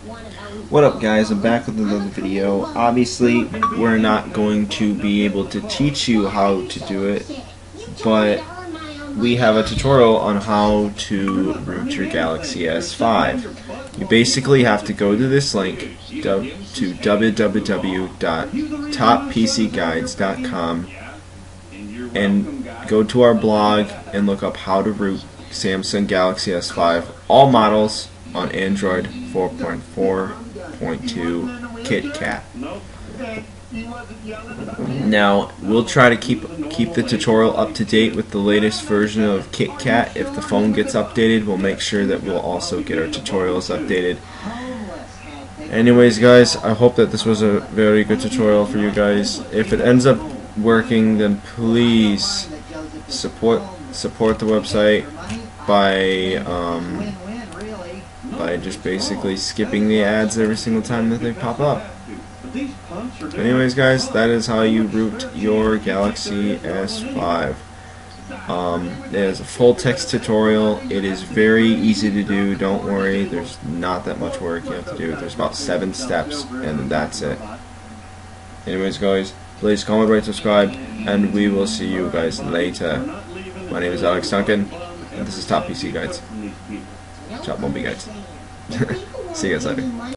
What up guys, I'm back with another video. Obviously, we're not going to be able to teach you how to do it, but we have a tutorial on how to root your Galaxy S5. You basically have to go to this link to www.toppcguides.com and go to our blog and look up how to root Samsung Galaxy S5, all models on Android 4.4.2 KitKat. Now, we'll try to keep keep the tutorial up to date with the latest version of KitKat. If the phone gets updated, we'll make sure that we'll also get our tutorials updated. Anyways, guys, I hope that this was a very good tutorial for you guys. If it ends up working, then please support support the website by um, by just basically skipping the ads every single time that they pop up. Anyways, guys, that is how you root your Galaxy S5. Um, it is a full text tutorial. It is very easy to do. Don't worry. There's not that much work you have to do. There's about seven steps, and that's it. Anyways, guys, please comment, rate, subscribe, and we will see you guys later. My name is Alex Duncan, and this is Top PC Guides. Chop Bumby Guides. see you guys later.